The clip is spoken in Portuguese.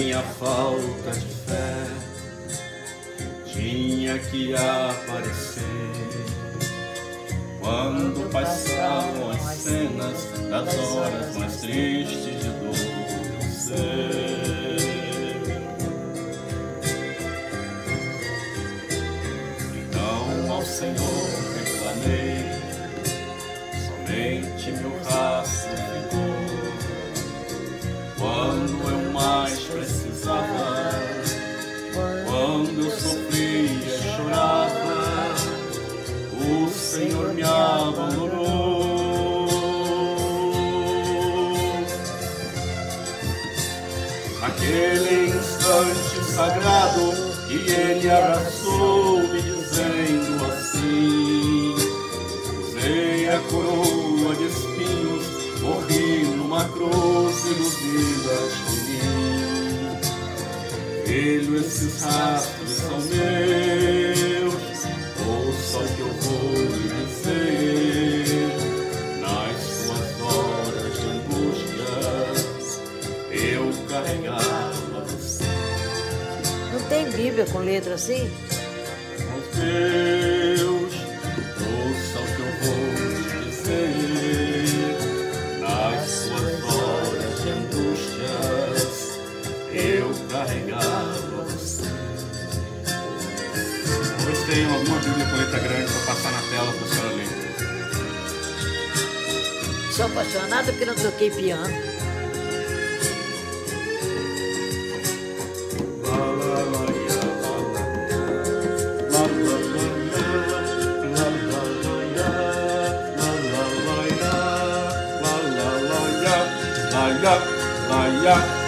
Minha falta de fé, tinha que aparecer. Quando passavam as cenas das horas mais tristes de dor do ser. Então ao Senhor reclamei, somente meu abandonou. Naquele instante sagrado que ele abraçou, me dizendo assim: Usei a coroa de espinhos, morri numa cruz duvidas de mim. Filho, esses rastros são meus, Não tem Bíblia com letra assim? Os Deus, ouça o que eu vou te dizer. Nas suas horas de angústias, eu carregava você. Se tem alguma Bíblia com letra grande para passar na tela para a senhora ler. Sou apaixonada porque não toquei piano. 哎呀。